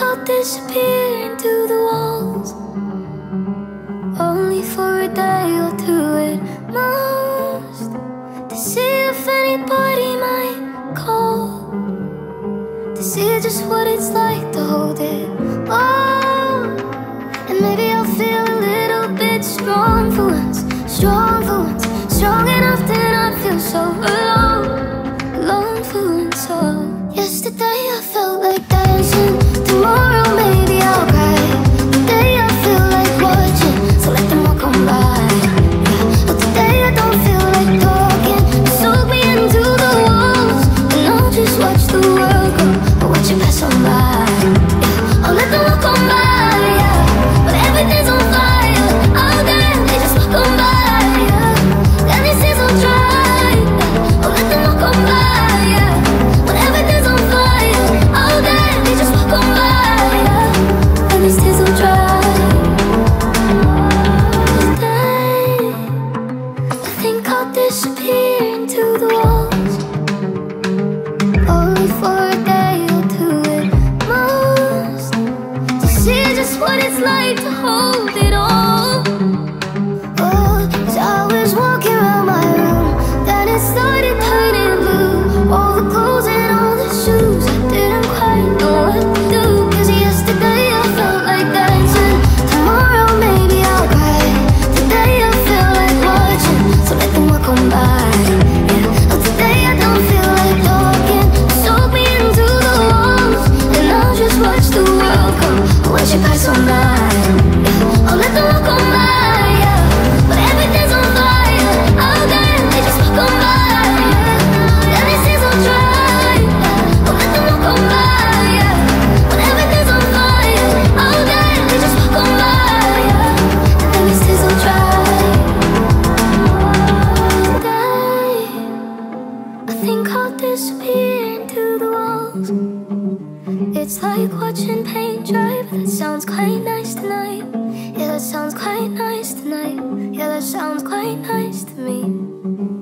cloud disappear into the walls. Only for a day or two at most. To see if anybody might call. To see just what it's like to hold it. All And maybe I'll feel a little bit strong for once. Strong for once. Strong enough that I feel so alone. just what it's like to hold it all. Oh, time. Oh, let the walk on. It's like watching paint dry, but that sounds quite nice tonight. Yeah, that sounds quite nice tonight. Yeah, that sounds quite nice to me.